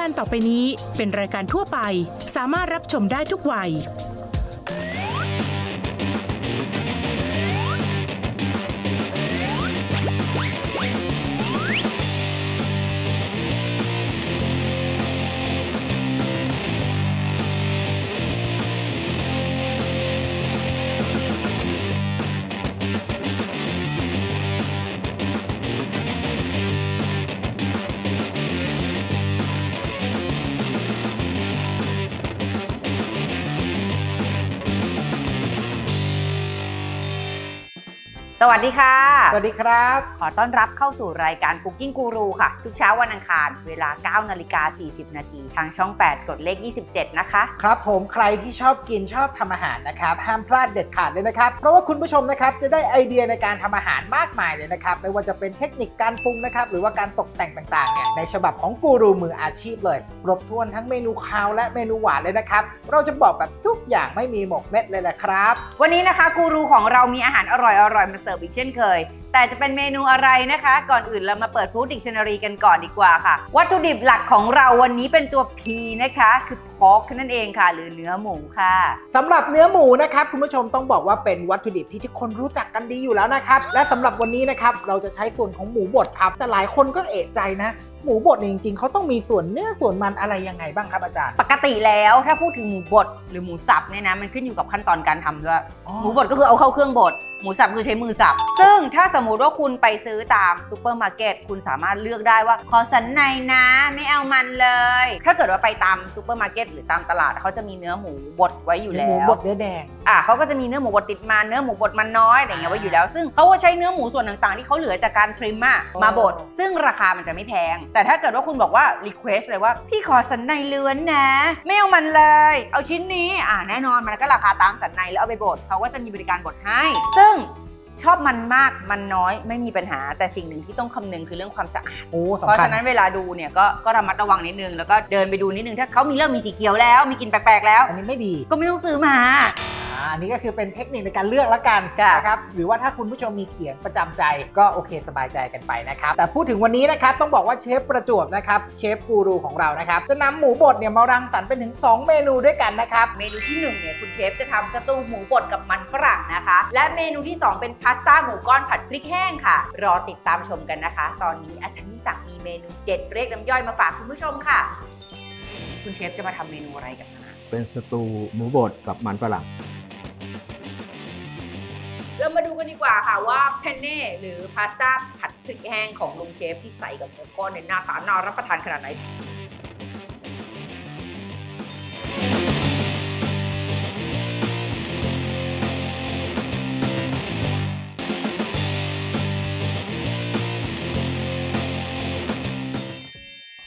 การต่อไปนี้เป็นรายการทั่วไป สามารถรับชมได้ทุกวัย สวัสดีค่ะ สวัสดีครับ ขอต้อนรับเข้าสู่รายการ Cooking Guru ค่ะ ทุกเช้าวันอังคาร เวลา 9 นาฬิกา 40 นาทีทางช่อง 8 กดเลข 27 นะคะ ครับผมใครที่ชอบกินชอบทำอาหารนะครับ ห้ามพลาดเด็ดขาดเลยนะครับ เพราะว่าคุณผู้ชมนะครับ จะได้ไอเดียในการทำอาหารมากมายเลยนะครับ ไม่ว่าจะเป็นเทคนิคการปรุงนะครับ หรือว่าการตกแต่งต่างๆเนี่ยในฉบับของกูรูมืออาชีพเลยครบถ้วนทั้งเมนูคาวและเมนูหวานเลยนะครับเราจะบอกแบบทุกอย่างไม่มีหมกเม็ดเลยแหละครับ วันนี้นะคะกูรูของเรามีอาหารอร่อยๆมาเสิร์ฟอีกเช่นเคย แต่จะเป็นเมนูอะไรนะคะ ก่อนอื่นเรามาเปิดฟู้ดดิกชันนารีกันก่อนดีกว่าค่ะ วัตถุดิบหลักของเราวันนี้เป็นตัว P นะคะ คือพอกนั่นเองค่ะ หรือเนื้อหมูค่ะสำหรับเนื้อหมูนะครับคุณผู้ชมต้องบอกว่าเป็นวัตถุดิบที่ทุกคนรู้จักกันดีอยู่แล้วนะครับและสำหรับวันนี้นะครับเราจะใช้ส่วนของหมูบดครับแต่หลายคนก็เอะใจนะหมูบดเนี่ยจริงๆ เขาต้องมีส่วนเนื้อส่วนมันอะไรยังไงบ้างครับอาจารย์ ปกติแล้วถ้าพูดถึงหมูบดหรือหมูสับเนี่ยนะมันขึ้นอยู่กับขั้นตอนการทำด้วยหมูบดก็คือเอาเข้าเครื่องบด หมูสับคือใช้มือสับ ซึ่งถ้าสมมุติว่าคุณไปซื้อตามซูเปอร์มาร์เก็ตคุณสามารถเลือกได้ว่า ขอสันในนะ ไม่เอามันเลย ถ้าเกิดว่าไปตามซูเปอร์มาร์เก็ตหรือตามตลาดเขาจะมีเนื้อหมูบดไว้อยู่แล้วหมูบดเนื้อแดงอะเขาก็จะมีเนื้อหมูบดติดมันเนื้อหมูบดมันน้อยอะไรอย่างเงี้ยไว้อยู่แล้ว ซึ่งเขาก็ใช้เนื้อหมูส่วนต่างๆ ที่เขาเหลือจากการ trim อะอ๋อมาบดซึ่งราคามันจะไม่แพง แต่ถ้าเกิดว่าคุณบอกว่า request เลยว่าพี่ขอสันในล้วนนะ ไม่เอามันเลย เอาชิ้นนี้อะแน่นอนมันก็ราคาตามสันในแล้วเอาไปบดเขาก็จะมีบริการบดให้ซึ่งชอบมันมากมันน้อยไม่มีปัญหา แต่สิ่งหนึ่งที่ต้องคำนึงคือเรื่องความสะอาด โอ้เพสำราะคัญฉะนั้นเวลาดูเนี่ยก็ก็ระมัดระวังนิดนึง แล้วก็เดินไปดูนิดนึง ถ้าเขามีเริ่มมีสีเขียวแล้ว มีกลิ่นแปลกๆแล้ว อันนี้ไม่ดี ก็ไม่ต้องซื้อมา อ่าอันนี้ก็คือเป็นเทคนิคในการเลือกละกันค่ะนะครับหรือว่าถ้าคุณผู้ชมมีเขียงประจำใจก็โอเคสบายใจกันไปนะครับแต่พูดถึงวันนี้นะครับต้องบอกว่าเชฟประจวบนะครับเชฟกูรูของเรานะครับจะนำหมูบดเนี่ยมารังสรรค์เป็นถึง 2 เมนูด้วยกันนะครับเมนูที่1เนี่ยคุณเชฟจะทำสตูหมูบดกับมันฝรั่งนะคะ และเมนูที่ 2 เป็นพาสต้าหมูก้อนผัดพริกแห้งค่ะ รอติดตามชมกันนะคะ ตอนนี้อาจารย์นิสักมีเมนูเด็ดเรียกน้ำย่อยมาฝากคุณผู้ชมค่ะ คุณเชฟจะมาทำเมนูอะไรกันคะเป็นสตูหมูบดกับมันฝรั่ง เรามาดูกันดีกว่าค่ะว่าเพนเน่หรือพาสต้าผัดพริกแห้งของลุงเชฟที่ใส่กับหมูก้อนในหน้าตาน่ารับประทานขนาดไหน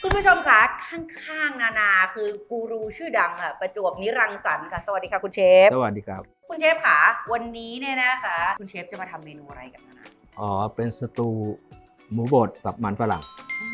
คุณผู้ชมคะ ข้างๆ นานาคือกูรูชื่อดังค่ะประจวบนิรังสรรค์ค่ะ สวัสดีค่ะคุณเชฟ สวัสดีครับ คุณเชฟค่ะ วันนี้เนี่ยนะคะ คุณเชฟจะมาทำเมนูอะไรกันนะอ๋อ เป็นสตูหมูบดกับมันฝรั่งอืม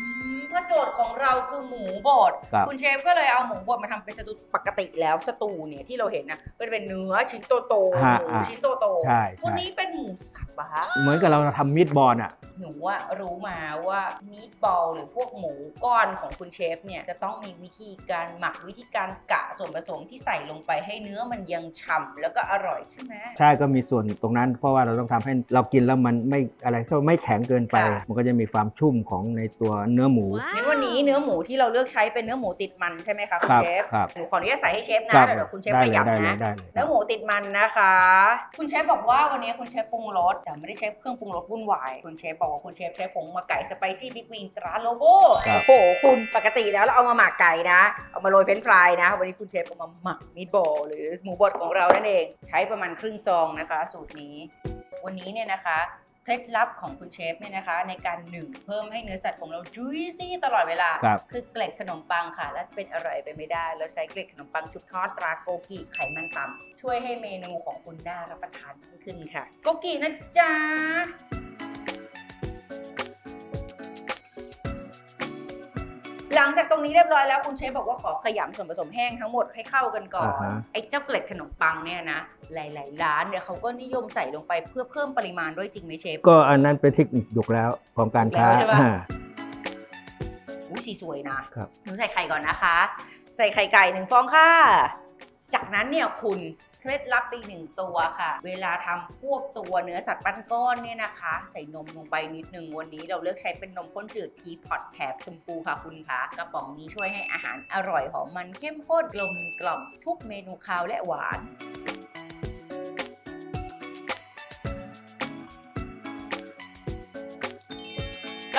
เพราะโจทย์ของเราคือหมูบดครับคุณเชฟก็เลยเอาหมูบดมาทำเป็นสตูปกติแล้วสตูเนี่ยที่เราเห็นนะก็จะเป็นเนื้อชิ้นโตๆฮะหมูอะชิ้นโตๆใช่ใช่ วันนี้เป็นหมูสับอะคะเหมือนกับเราทำมิตบอลอะ หนูอะรู้มาว่ามีดบอลหรือพวกหมูก้อนของคุณเชฟเนี่ยจะต้องมีวิธีการหมักวิธีการกะส่วนผสมที่ใส่ลงไปให้เนื้อมันยังฉ่ำแล้วก็อร่อยใช่ไหม ใช่ก็มีส่วนตรงนั้น เพราะว่าเราต้องทำให้เรากินแล้วมันไม่อะไรก็ไม่แข็งเกินไป ค่ะ มันก็จะมีความชุ่มของในตัวเนื้อหมูงั้นวันนี้เนื้อหมูที่เราเลือกใช้เป็นเนื้อหมูติดมันใช่ไหมคะคุคณรับเชฟครับหนูขออนุญาตใส่ให้เชฟนะครับเดี๋ยวคุณเชฟได้ขเลยยับได้เลยนะได้เลยเนื้อหมูติดมันนะคะ คุณเชฟบอกว่าวันนี้คุณเชฟปรุงรสแต่ไม่ได้ใช้เครื่องปรุงรสวุ่นวายคุณเชฟบอกว่าคุณเชฟใช้ผงหมักไก่ spicy big wing ตราโลโบครับโอ้โหคุณปกติแล้วเราเอามาหมักไก่นะเอามาโรยเฟรนช์ฟรายนะ วันนี้คุณเชฟเอามาหมัก meatball หรือหมูบดของเรานั่นเอง ใช้ประมาณครึ่งซองนะคะ สูตรนี้ วันนี้เนี่ยนะคะ เคล็ดลับของคุณเชฟเนี่ยนะคะ ในการหนึ่งเพิ่มให้เนื้อสัตว์ของเรา juicy ตลอดเวลาครับคือเกล็ดขนมปังค่ะ และจะเป็นอร่อยไปไม่ได้ แล้วใช้เกล็ดขนมปังชุบทอดตราโกกิไขมันต่ำช่วยให้เมนูของคุณน่ารับประทานยิ่งขึ้นค่ะ โกกินะจ๊ะ หลังจากตรงนี้เรียบร้อยแล้วคุณเชฟบอกว่าขอขยำส่วนผสมแห้งทั้งหมดให้เข้ากันก่อน อ่าฮะ ไอ้เจ้าเกล็ดขนมปังเนี่ยนะ หลาย ๆ ร้านเนี่ยเขาก็นิยมใส่ลงไปเพื่อเพิ่มปริมาณด้วยจริงไหมเชฟ ก็อันนั้นเป็นเทคนิคยุคแล้วของการค้ายุคแล้วใช่ปะ อ่าอุ้ยสีสวยนะครับ หนูใส่ไข่ก่อนนะคะ ใส่ไข่ไก่หนึ่งฟองค่ะ จากนั้นเนี่ยคุณเคล็ดลับอีกหนึ่งตัวค่ะ เวลาทำพวกตัวเนื้อสัตว์ปั้นก้อนเนี่ยนะคะ ใส่นมลงไปนิดนึงวันนี้เราเลือกใช้เป็นนมข้นจืดทีพอตแถบชมพูค่ะคุณคะกระป๋องนี้ช่วยให้อาหารอร่อยหอมมันเข้มข้นกลมกล่อมทุกเมนูคาวและหวาน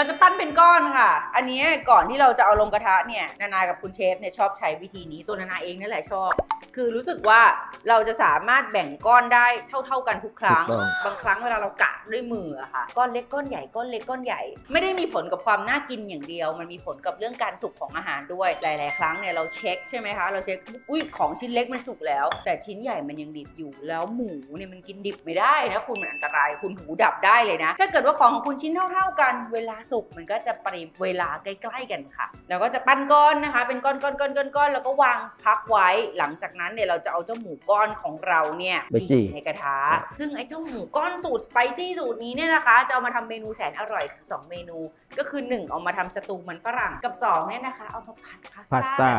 เราจะปั้นเป็นก้อนค่ะ อันนี้ก่อนที่เราจะเอาลงกระทะเนี่ยนานากับคุณเชฟเนี่ยชอบใช้วิธีนี้ตัวนานาเองนั่นแหละชอบ คือรู้สึกว่าเราจะสามารถแบ่งก้อนได้เท่า ๆกันทุกครั้ง ถูกต้อง บางครั้งเวลาเรากะด้วยมืออะค่ะก้อนเล็กก้อนใหญ่ก้อนเล็กก้อนใหญ่ ไม่ได้มีผลกับความน่ากินอย่างเดียว มันมีผลกับเรื่องการสุกของอาหารด้วยหลาย ๆ ครั้งเนี่ยเราเช็คใช่ไหมคะเราเช็คอุ้ยของชิ้นเล็กมันสุกแล้ว แต่ชิ้นใหญ่มันยังดิบอยู่แล้วหมูเนี่ยมันกินดิบไม่ได้นะคุณมันอันตรายคุณหูดับได้เลยนะ ถ้าเกิดว่าของของคุณชิ้นเท่า ๆ กันเวลาสุกมันก็จะปริเวลาใกล้ๆกันค่ะ แล้วก็จะปั้นก้อนนะคะ เป็นก้อนก้อนก้อนก้อนก้อนแล้วก็วางพักไว้หลังจากนั้นเนี่ยเราจะเอาเจ้าหมูก้อนของเราเนี่ยไปจี้ในกระทะ ซึ่งไอ้เจ้าหมูก้อนสูตรสไปซี่สูตรนี้เนี่ยนะคะจะเอามาทำเมนูแสนอร่อยถึงสองเมนู ก็คือ 1 เอามาทำสตูมันฝรั่งกับ2เนี่ยนะคะเอามาผัดพาสพาสต้า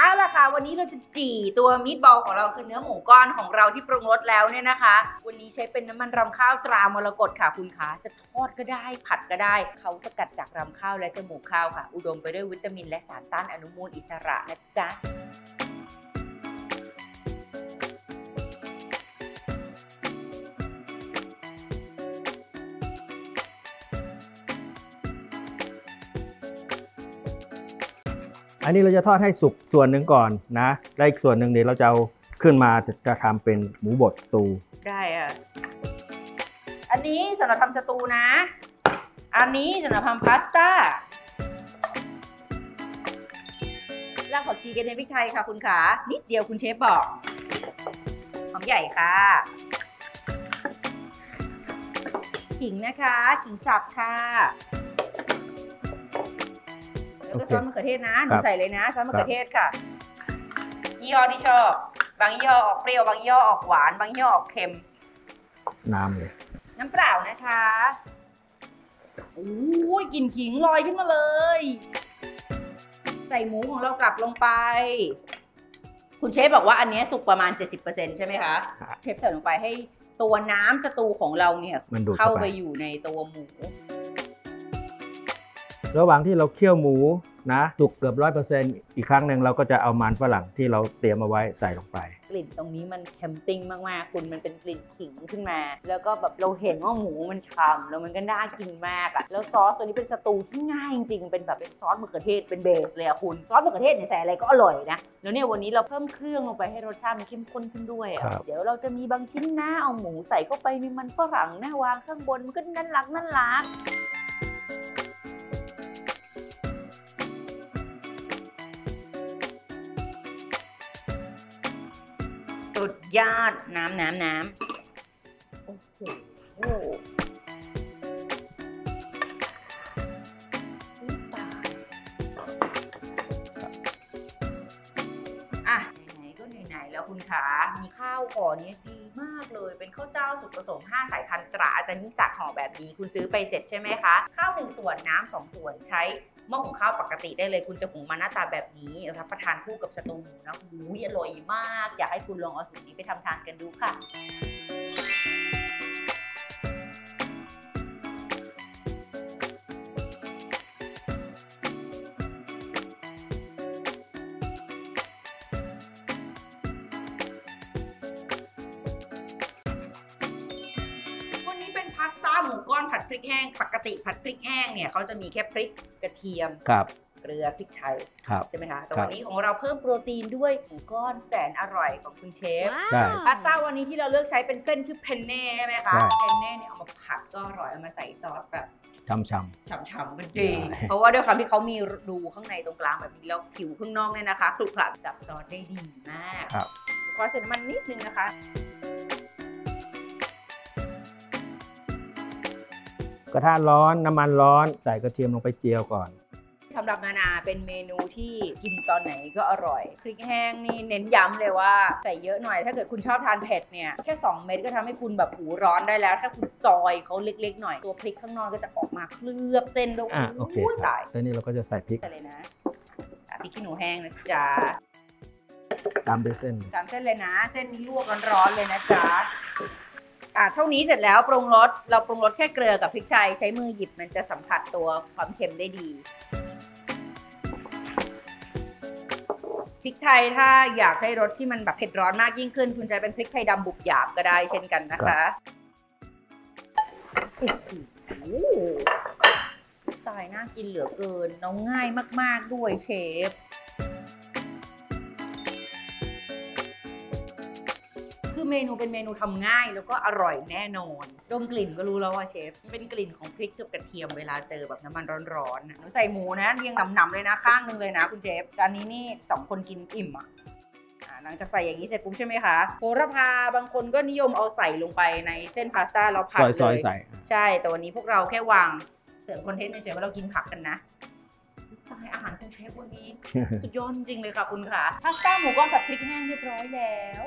เอาล่ะค่ะ วันนี้เราจะจี่ตัวมีดบอลของเราคือเนื้อหมูก้อนของเราที่ปรุงรสแล้วเนี่ยนะคะ วันนี้ใช้เป็นน้ำมันรำข้าวตรามรกตค่ะคุณคะจะทอดก็ได้ผัดก็ได้ เขาสกัดจากรำข้าวและจมูกข้าวค่ะ อุดมไปด้วยวิตามินและสารต้านอนุมูลอิสระนะจ๊ะ อันนี้เราจะทอดให้สุกส่วนหนึ่งก่อนนะแล้วอีกส่วนหนึ่งเดี๋ยวเราจะเอาขึ้นมาจะจะทำเป็นหมูบดสตูได้อะอันนี้สำหรับทำสตูนะ อันนี้สำหรับทำพาสต้ารากผักชีกระเทียมพริกไทยค่ะคุณขานิดเดียวคุณเชฟบอกหอมใหญ่ค่ะขิงนะคะขิงสับค่ะ แล้วก็ซอสมะเขือเทศนะหนูใส่เลยนะซอสมะเขือเทศค่ะ ยี่ห้อที่ชอบ บางยี่ห้อออกเปรี้ยว บางยี่ห้อออกหวาน บางยี่ห้อออกเค็ม น้ำเลย น้ำเปล่านะคะโอ้ยกลิ่นขิงลอยขึ้นมาเลย ใส่หมูของเรากลับลงไป คุณเชฟบอกว่าอันเนี้ยสุกประมาณ 70%ใช่ไหมคะ เชฟใส่ลงไปให้ตัวน้ำสตูของเราเนี่ยมันดูดเข้าเข้าไปไปอยู่ในตัวหมู ระหว่างที่เราเคี่ยวหมูนะสุกเกือบร้อยเปอร์เซ็นต์อีกครั้งหนึ่งเราก็จะเอามันฝรั่งที่เราเตรียมเอาไว้ใส่ลงไป กลิ่นตรงนี้มันเทมติ้งมากๆ คุณมันเป็นกลิ่นขิงขึ้นมา แล้วก็แบบเราเห็นว่าหมูมันฉ่ำแล้วมันก็น่ากินมากอะแล้วซอสตัวนี้เป็นสตูที่ง่ายจริงๆเป็นแบบเป็นซอสมะเขือเทศเป็นเบสเลยอะคุณซอสมะเขือเทศเนี่ยใส่อะไรก็อร่อยนะแล้วเนี่ยวันนี้เราเพิ่มเครื่องลงไปให้รสชาติมันเข้มข้นขึ้นด้วยอะครับเดี๋ยวเราจะมีบางชิ้นนะเอาหมูใส่เข้าไปในมันฝรั่งนะวางข้างบนมันก็น่ารักน่ารัก สุดยอดน้ำน้ำน้ำโอ้โหตาอะไหนๆก็ไหนๆแล้วคุณขามีข้าวก่อนี้ดี เลยเป็นข้าวเจ้าสุกผสม 5 สายพันธุ์ตราอาจารย์ยิ่งศักดิ์ห่อแบบนี้ คุณซื้อไปเสร็จใช่ไหมคะ ข้าวหนึ่งส่วนน้ำสองส่วนใช้หม้อหุงข้าวปกติได้เลยคุณจะหุงมาหน้าตาแบบนี้รับประทานคู่กับสตูหมูนะหูยอร่อยมาก อยากให้คุณลองเอาสูตรนี้ไปทำทานกันดูค่ะ ริกแห้งปกติผัดพริกแห้งเนี่ยเขาจะมีแค่พริกกระเทียมครับเกลือพริกไทยครับใช่ไหมคะแต่ครับวันนี้ของเราเพิ่มโปรตีนด้วยหมูก้อนแสนอร่อยของคุณเชฟใช่พาสต้าวันนี้ที่เราเลือกใช้เป็นเส้นชื่อ penne ใช่ไหมคะใช่ penne เนี่ยเอามาผัดก็อร่อยเอามาใส่ซอสแบบช้ำฉ่ำๆมันดีใช่เพราะว่าด้วยความที่เขามีรูข้างในตรงกลางแบบนี้แล้วผิวข้างนอกเนี่ยนะคะคลุกคลักจับซอสได้ดีมากๆครับขอใส่น้ำมันนิดนึงนะคะ กระทะร้อนน้ำมันร้อนใส่กระเทียมลงไปเจียวก่อนทสำหรับนานาเป็นเมนูที่กินตอนไหนก็อร่อยพริกแห้งนี่เน้นย้ำเลยว่าใส่เยอะหน่อย ถ้าเกิดคุณชอบทานเผ็ดเนี่ยแค่ 2 เม็ดก็ทำให้คุณแบบหูร้อนได้แล้ว ถ้าคุณซอยเขาเล็กๆหน่อยตัวพริกข้างนอกก็จะออกมาเคลือบเส้นด้วยอะโอเคยตายแล้วนี่เราก็จะใส่พริกใส่เลยนะอะพริกขี้หนูแห้งนะจ๊ะตามด้วยเส้นสามเส้นเลยนะ เส้นนี้ลวกร้อนๆเลยนะจ๊ะ อะเท่านี้เสร็จแล้วปรุงรสเราปรุงรสแค่เกลือกับพริกไทยใช้มือหยิบมันจะสัมผัสตัวความเค็มได้ดีพริกไทยถ้าอยากให้รสที่มันแบบเผ็ดร้อนมากยิ่งขึ้น คุณใช้เป็นพริกไทยดำบุบหยาบก็ได้เช่นกันนะคะโอ้โหตายน่ากินเหลือเกิน น้องง่ายมาก ๆ ด้วยเชฟ เมนูเป็นเมนูทำง่าย แล้วก็อร่อยแน่นอน ดมกลิ่นก็รู้แล้วว่าเชฟมันเป็นกลิ่นของพริกกับกระเทียมเวลาเจอแบบน้ำมันร้อนๆน่ะหนูใส่หมูนะเรียงหนำๆเลยนะข้างหนึงเลยนะคุณเชฟ จานนี้นี่สองคนกินอิ่มอะอ่าหลังจากใส่อย่างนี้เสร็จปุ๊บใช่ไหมคะโหระพาบางคนก็นิยมเอาใส่ลงไปในเส้นพาสต้าเราผัดซอยเลซอยยใส่ใช่แต่วันนี้พวกเราแค่วางเสริมคอนเทนต์เฉยๆว่าเรากินผักกันนะตายอาหารของเชฟวันนี้ สุดยอดจริงๆเลยค่ะคุณค่ะพาสต้าหมูก้อนแบบพริกแห้งเรียบร้อยแล้ว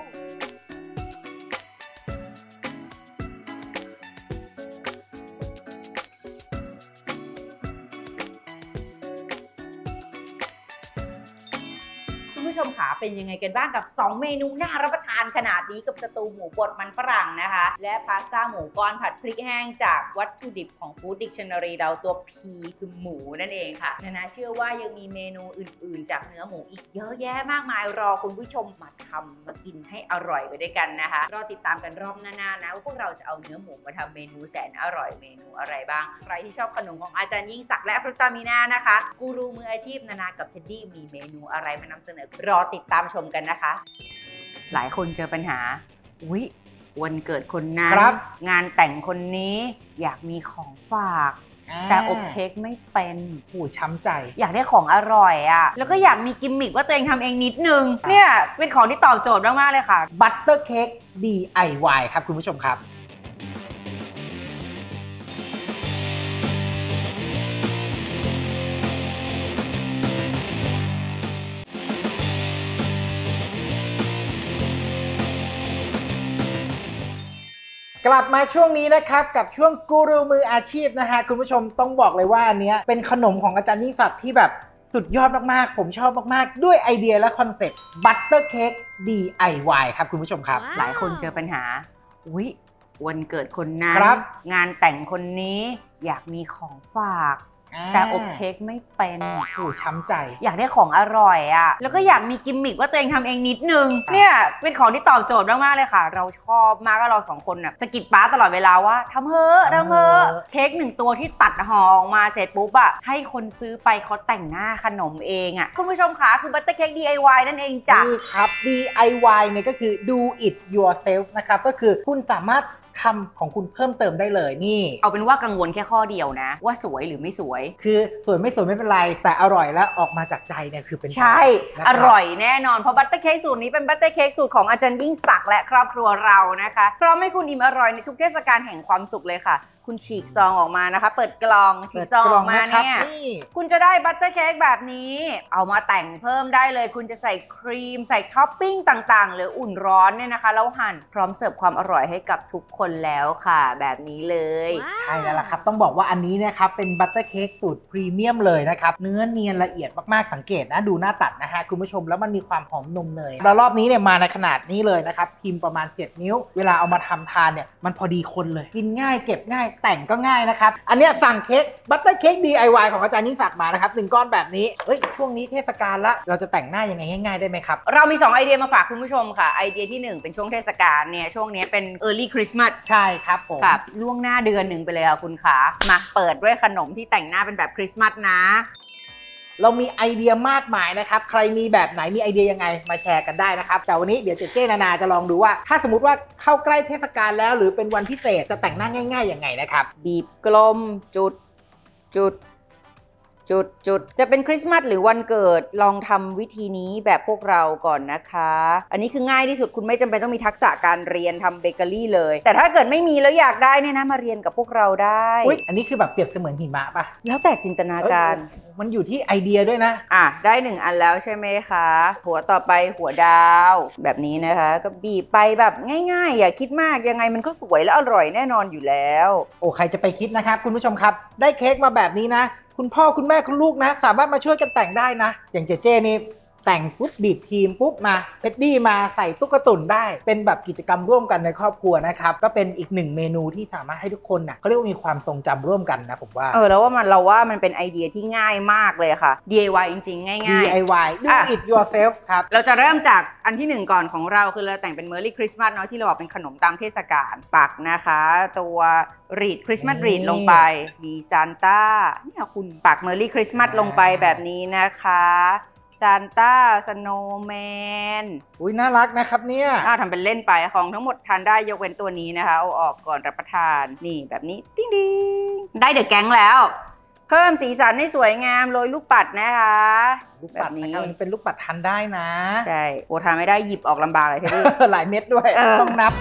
ผู้ชมขาเป็นยังไงกันบ้างกับ 2 เมนูน่ารับประทานขนาดนี้กับสตูหมูบดมันฝรั่งนะคะ และพาสต้าหมูก้อนผัดพริกแห้งจากวัตถุดิบของ Food Dictionary เราตัว P คือหมูนั่นเองค่ะนานาเชื่อว่ายังมีเมนูอื่น ๆ จากเนื้อหมูอีกเยอะแยะมากมายรอคุณผู้ชมมาทำมากินให้อร่อยไปด้วยกันนะคะรอติดตามกันรอบหน้าๆนะว่าพวกเราจะเอาเนื้อหมูมาทำเมนูแสนอร่อยเมนูอะไรบ้างใครที่ชอบขนมของอาจารย์ยิ่งศักดิ์และฟรุตามีนานะคะกูรูมืออาชีพนานากับเท็ดดี้มีเมนูอะไรมานำเสนอรอติดตามชมกันนะคะ หลายคนเจอปัญหาอุ๊ยวันเกิดคนนั้นครับ งานแต่งคนนี้อยากมีของฝาก แต่อบเค้กไม่เป็นโอ้ช้ำใจ อยากได้ของอร่อยอะ่ะ แล้วก็อยากมีกิมมิคว่าตัวเองทำเองนิดนึง เนี่ย เป็นของที่ตอบโจทย์มาก ๆ เลยค่ะ บัตเตอร์เค้ก DIY ครับคุณผู้ชมครับ กลับมาช่วงนี้นะครับ กับช่วงกูรูมืออาชีพนะฮะคุณผู้ชมต้องบอกเลยว่าอันเนี้ยเป็นขนมของอาจารย์ยิ่งศักดิ์ที่แบบสุดยอดมาก ๆ ผมชอบมาก ๆ ด้วยไอเดียและคอนเซ็ปต์ butter cake DIY ครับคุณผู้ชมครับ หลายคนเจอปัญหา อุ๊ย วันเกิดคนนั้น ครับ งานแต่งคนนี้อยากมีของฝาก แต่อบเค้กไม่เป็นโอ้ช้ำใจ อยากได้ของอร่อยอะ่ะ แล้วก็อยากมีกิมมิคว่าตัวเองทำเองนิดนึง เนี่ยเป็นของที่ตอบโจทย์มากๆเลยค่ะ เราชอบมากก็เราสองคนน่ะสะกิดป้าตลอดเวลาว่าทำเฮ้อะทำเฮ้อะทำเถอะเค้กหนึ่งตัวที่ตัดห่อออกมาเสร็จปุ๊บอะให้คนซื้อไปเขาแต่งหน้าขนมเองอะคุณผู้ชมคะคือบัตเตอร์เค้ก DIY นั่นเองจ้ะนี่ครับ DIY เนี่ยก็คือ do it yourself นะครับก็คือคุณสามารถ ทำของคุณเพิ่มเติมได้เลยนี่ เอาเป็นว่ากังวลแค่ข้อเดียวนะ ว่าสวยหรือไม่สวย คือสวยไม่สวยไม่เป็นไร แต่อร่อยและออกมาจากใจเนี่ยคือเป็นใช่นะครับอร่อยแน่นอน เพราะบัตเตอร์เค้กสูตรนี้เป็นบัตเตอร์เค้กสูตรของอาจารย์ยิ่งศักดิ์และครอบครัวเรานะคะพร้อมให้คุณอิ่มอร่อยในทุกเทศกาลแห่งความสุขเลยค่ะคุณฉีกซองออกมานะคะ เปิดกล่องฉีเปิกดซองกอล่อกมาะครับเนี่ยนี่คุณจะได้บัตเตอร์เค้กแบบนี้ เอามาแต่งเพิ่มได้เลย คุณจะใส่ครีม ใส่ท็อปปิ้งต่างๆ หรืออุ่นร้อนเนี่ยนะคะแล้วหั่นพร้อมเสิร์ฟความอร่อยให้กับทุกคนแล้วค่ะ แบบนี้เลย ใช่แล้วล่ะครับ ต้องบอกว่าอันนี้นะครับเป็นบัตเตอร์เค้กสูตรพรีเมียมเลยนะครับเนื้อเนียนละเอียดมากๆสังเกตนะดูหน้าตัดนะฮะคุณผู้ชมแล้วมันมีความหอมนมเนยแล้วรอบนี้เนี่ยมาในขนาดนี้เลยนะครับพิมพ์ประมาณ 7 นิ้ว เวลาเอามาทำทานเนี่ยมันพอดีคนเลย กินง่ายเก็บง่ายแต่งก็ง่ายนะครับ อันเนี้ยสั่งเค้กบัตเตอร์เค้ก DIY ของอาจารย์ยิ่งศักดิ์มานะครับหนึ่งก้อนแบบนี้เฮ้ยช่วงนี้เทศกาลละเราจะแต่งหน้ายังไงง่ายๆได้ไหมครับ เรามี 2 ไอเดียมาฝากคุณผู้ชมค่ะ ไอเดียที่ 1 เป็นช่วงเทศกาลเนี่ยช่วงนี้เป็น Early Christmas ใช่ครับผมค่ะล่วงหน้าเดือนหนึ่งไปเลยค่ะคุณขามาเปิดด้วยขนมที่แต่งหน้าเป็นแบบคริสต์มาสนะ เรามีไอเดียมากมายนะครับ ใครมีแบบไหนมีไอเดียยังไงมาแชร์กันได้นะครับ แต่วันนี้เดี๋ยวเจเจนานาจะลองดูว่า ถ้าสมมติว่าเข้าใกล้เทศกาลแล้ว หรือเป็นวันพิเศษจะแต่งหน้าง่ายๆยังไงนะครับ บีบกลมจุดจุด จจุดจุดจะเป็นคริสต์มาสหรือวันเกิดลองทำวิธีนี้แบบพวกเราก่อนนะคะ อันนี้คือง่ายที่สุดคุณไม่จำเป็นต้องมีทักษะการเรียนทำเบเกอรี่เลย แต่ถ้าเกิดไม่มีแล้วอยากได้เนี่ยนะมาเรียนกับพวกเราได้อุ้ยอันนี้คือแบบเปรียบเสมือนหิมะปะแล้วแต่จินตนาการเอ้ยมันอยู่ที่ไอเดียด้วยนะ อะ ได้หนึ่งอันแล้วใช่ไหมคะ หัวต่อไปหัวดาว แบบนี้นะคะ ก็บีบไปแบบง่าย ๆ อย่าคิดมากยังไงมันก็สวยและอร่อยแน่นอนอยู่แล้ว โอ้ใครจะไปคิดนะครับ คุณผู้ชมครับ ได้เค้กมาแบบนี้นะ คุณพ่อคุณแม่คุณลูกนะ สามารถมาช่วยกันแต่งได้นะ อย่างเจเจนี่ แต่งปุ๊บบีบทีมปุ๊บมาเพดดี้มาใส่ตุ๊กตุนได้ เป็นแบบกิจกรรมร่วมกันในครอบครัวนะครับก็เป็นอีกหนึ่งเมนูที่สามารถให้ทุกคนนะเขาเรียกว่ามีความทรงจำร่วมกันนะผมว่าเออแล้วว่ามันเราว่ามันเป็นไอเดียที่ง่ายมากเลยค่ะ DIY จริงๆ ง่าย DIY do อะ it yourself ครับๆเราจะเริ่มจากอันที่หนึ่งก่อนของเราคือเราแต่งเป็น Merry Christmas เนาะที่เราบอกเป็นขนมตามเทศกาลปักนะคะ ตัวรีดคริสต์มาสนี่รีดลงไปมีซานต้าเนี่ยคุณปัก Merry Christmas ลงไปแบบนี้นะคะ ซานต้า snowman อุ้ยน่ารักนะครับเนี่ยอ้าวทำเป็นเล่นไปของทั้งหมดทานได้ยกเว้นตัวนี้นะคะเอาออกก่อนรับประทานนี่แบบนี้ติ๊งดิงได้เดอะแก๊งแล้ว เพิ่มสีสันให้สวยงามโรยลูกปัดนะคะลูกปัดแบบนี้นะครับมันเป็นลูกปัดทานได้นะ ใช่โอทานไม่ได้หยิบออกลำบากเลยใช่ไหมหลายเม็ดด้วยเออต้องนับ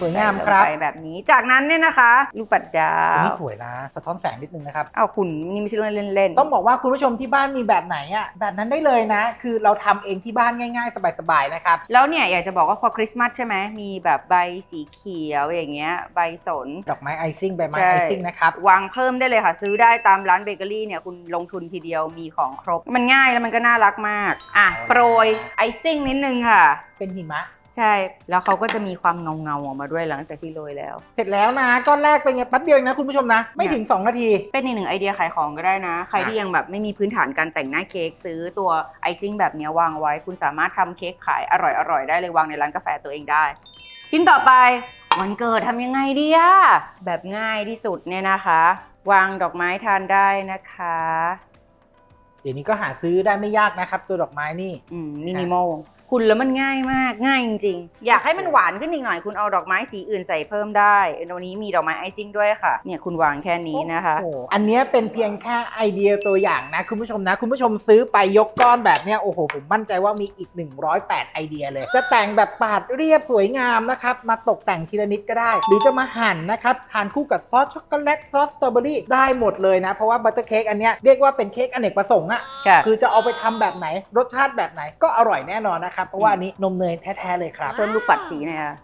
สวยงามครับใส่ลงไปแบบนี้ จากนั้นเนี่ยนะคะ ลูกปัดดาอันวนี้สวยนะ สะท้อนแสงนิดนึงนะครับอ้าวคุณนี่ไม่ใช่เรื่องเล่นๆ ต้องบอกว่าคุณผู้ชมที่บ้านมีแบบไหนอะแบบนั้นได้เลยนะ คือเราทำเองที่บ้านง่ายๆ สบายๆนะครับ แล้วเนี่ยอยากจะบอกว่าพอคริสต์มาสใช่ไหมมีแบบใบสีเขียวอย่างเงี้ยใบสน ดอกไม้ไอซิ่งใบไม้ใช่ไอซิ่งนะครับวางเพิ่มได้เลยค่ะ ซื้อได้ตามร้านเบเกอรี่เนี่ยคุณลงทุนทีเดียวมีของครบ มันง่ายแล้วมันก็น่ารักมาก อะเอาละโปรยไอซิ่งนิดนึงค่ะ เป็นหิมะ ใช่ แล้วเขาก็จะมีความเงาเงาๆออกมาด้วยหลังจากที่โรยแล้ว เสร็จแล้วนะก้อนแรกเป็นไงแป๊บเดียวเองนะคุณผู้ชมนะ ไม่ถึง 2 นาที เป็นอีกหนึ่งไอเดียขายของก็ได้นะ ใครที่ยังแบบไม่มีพื้นฐานการแต่งหน้าเค้กซื้อตัวไอซิ่งแบบเนี้ยวางไว้ คุณสามารถทำเค้กขายอร่อยๆได้เลยวางในร้านกาแฟตัวเองได้ชิ้นต่อไปวันเกิดทำยังไงดีอะแบบง่ายที่สุดเนี่ยนะคะ วางดอกไม้ทานได้นะคะ เดี๋ยวนี้ก็หาซื้อได้ไม่ยากนะครับ ตัวดอกไม้นี่อืมมินิมอล คุณแล้วมันง่ายมากง่ายจริงๆ อยากให้มันหวานขึ้นอีกหน่อยคุณเอาดอกไม้สีอื่นใส่เพิ่มได้ตัวนี้มีดอกไม้ไอซิ่งด้วยค่ะ เนี่ยคุณวางแค่นี้นะคะ โอ้โหอันเนี้ยเป็นเพียงแค่ไอเดียตัวอย่างนะ คุณผู้ชมนะ คุณผู้ชมซื้อไปยกก้อนแบบเนี้ยโอ้โห ผมมั่นใจว่ามีอีก 108 ไอเดียเลย จะแต่งแบบปาดเรียบสวยงามนะครับ มาตกแต่งทีละนิดก็ได้ หรือจะมาหั่นนะครับ ทานคู่กับซอสช็อกโกแลตซอสสตรอเบอรี่ได้หมดเลยนะ เพราะว่าบัตเตอร์เค้กอันเนี้ยเรียกว่าเป็นเค้กอเนกประสงค์อะค่ะ คือจะเอาไปทำแบบไหนรสชาติแบบไหนก็อร่อยแน่นอนนะครับเพราะว่าอันนี้นมเนยแท้ๆเลยครับเพิ่มลูกปัดสีหน่อยค่ะ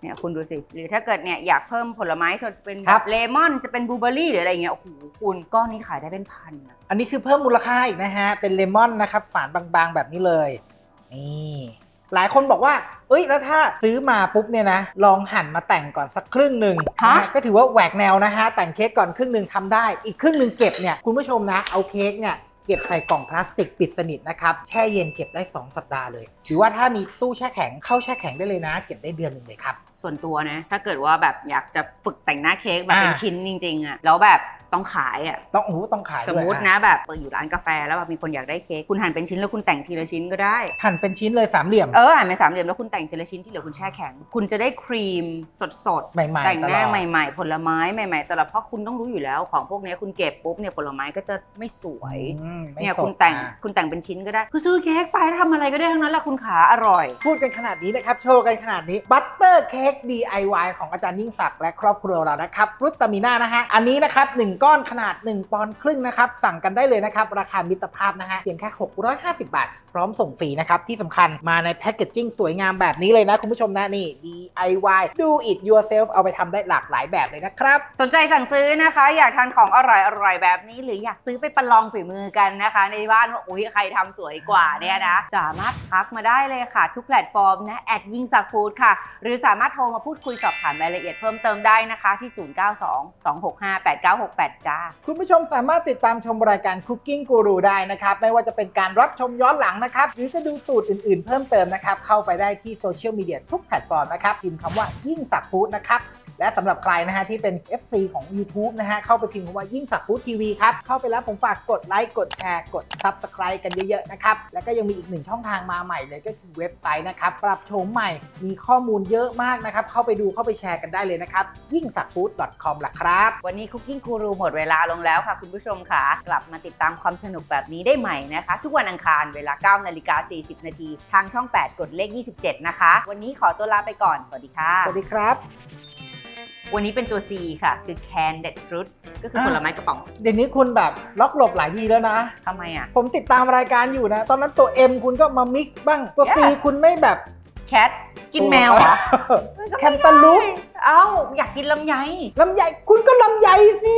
เนี่ยคุณดูสิ หรือถ้าเกิดเนี่ยอยากเพิ่มผลไม้สดจะเป็นคแบรับ บเลมอนจะเป็นบลูเบอร์รี่หรืออะไรเงี้ยโอ้โหคุณก้อนนี้ขายได้เป็นพันอะอันนี้คือเพิ่มมูลค่าอีกนะฮะ เป็นเลมอนนะครับ ฝานบางๆแบบนี้เลย นี่ หลายคนบอกว่า เอ้ย แล้วถ้าซื้อมาปุ๊บเนี่ยนะ ลองหั่นมาแต่งก่อนสักครึ่งหนึ่งนะฮะก็ถือว่าแหวกแนวนะฮะ แต่งเค้กก่อนครึ่งหนึ่งทำได้ อีกครึ่งหนึ่งเก็บเนี่ย คุณผู้ชมนะ เอาเค้กเนี่ย เก็บใส่กล่องพลาสติกปิดสนิทนะครับ แช่เย็นเก็บได้ 2 สัปดาห์เลย หรือว่าถ้ามีตู้แช่แข็งเข้าแช่แข็งได้เลยนะ เก็บได้เดือนหนึ่งเลยครับส่วนตัวนะ ถ้าเกิดว่าแบบอยากจะฝึกแต่งหน้าเค้กแบบเป็นอ่าชิ้นจริงๆอะแล้วแบบต้องขายอะต้องโอ้โหต้องขายสมด้วยมติอ่นะแบบเปิดอยู่ร้านกาแฟแล้วแบบมีคนอยากได้เค้กคุณหั่นเป็นชิ้นแล้วคุณแต่งทีละชิ้นก็ได้ หั่นเป็นชิ้นเลยสามเหลี่ยม เออหั่นเป็นสามเหลี่ยมแล้วคุณแต่งทีละชิ้นที่เหลือคุณแช่แข็ง คุณจะได้ครีมสดๆใหม่ๆแต่งหน้าตลอดใหม่ๆ ผลไม้ใหม่ๆแต่ละเพราะคุณต้องรู้อยู่แล้ว ของพวกเนี้ยคุณเก็บปุ๊บเนี่ยผลไม้ก็จะไม่สวยอืมไม่เนี่ยสดคุณแต่งอะคุณแต่งเป็นชิ้นก็ได้คือซื้อเค้กไปทำอะไรก็ได้ทั้งนั้นแหละคุณขาอร่อย พูดกันขนาดนี้นะครับโชว์กันขนาดนี้บัตเตอร์เค้ก DIY ของอาจารย์ยิ่งศักดิ์และครอบครัวเรานะครับฟรุตตามิน่านะฮะ อันนี้นะครับ 1 ก้อนขนาด 1 ปอนด์ครึ่งนะครับ สั่งกันได้เลยนะครับ ราคามิตรภาพนะฮะ เพียงแค่ 650 บาท พร้อมส่งฟรีนะครับ ที่สำคัญมาใน packaging สวยงามแบบนี้เลยนะ คุณผู้ชมนะนี่ DIY do it yourself เอาไปทำได้หลากหลายแบบเลยนะครับ สนใจสั่งซื้อนะคะ อยากทานของอร่อยอร่อยแบบนี้ หรืออยากซื้อไปประลองฝีมือกันนะคะ ในบ้านว่าอุ้ยใครทำสวยกว่าเนี่ยนะสามารถทักมาได้เลยค่ะ ทุกแพลตฟอร์มนะแอดยิ่งศักดิ์ฟู้ดค่ะ หรือสามารถโทรมาพูดคุยสอบถามรายละเอียดเพิ่มเติมได้นะคะที่ 0922658968 จ้า คุณผู้ชมสามารถติดตามชมรายการ Cooking Guru ได้นะครับ ไม่ว่าจะเป็นการรับชมย้อนหลังนะครับ หรือจะดูสูตรอื่นๆ เพิ่มเติมนะครับ เข้าไปได้ที่โซเชียลมีเดียทุกแพลตฟอร์มนะครับพิมพ์คำว่ายิ่งศักดิ์ฟู้ดนะครับ และสำหรับใครนะฮะที่เป็น FC ของ YouTube นะฮะเข้าไปพิมพ์คำว่ายิ่งศักดิ์ฟู้ดทีวีครับ เข้าไปแล้วผมฝากกดไลค์กดแชร์กด Subscribe กันเยอะๆนะครับ แล้วก็ยังมีอีกหนึ่งช่องทางมาใหม่เลยก็คือเว็บไซต์นะครับ ปรับโฉมใหม่มีข้อมูลเยอะมากนะครับ เข้าไปดูเข้าไปแชร์กันได้เลยนะครับยิ่งศักดิ์ฟู้ด .com ล่ะครับ วันนี้คุกกิ้งกูรูหมดเวลาลงแล้วค่ะคุณผู้ชมค่ะ กลับมาติดตามความสนุกแบบนี้ได้ใหม่นะคะ ทุกวันอังคารเวลา9นาฬิกา40นาทีทางช่อง 8 กดเลข 27 นะคะ วันนี้ขอตัวลาไปก่อน สวัสดีค่ะ สวัสดีครับ วันนี้เป็นตัว C ค่ะ คือ Candied Fruit ก็คือผลไม้กระป๋องเดี๋ยวนี้คุณแบบล็อกหลบหลายทีแล้วนะ ทำไมอะ ผมติดตามรายการอยู่นะ ตอนนั้นตัว M คุณก็มา mix บ้าง ตัว C Yeah คุณไม่แบบแคทกินแมวเหรอแคนตาลูป เอ้า อยากกินลำไยลำไยคุณก็ลำไยสิ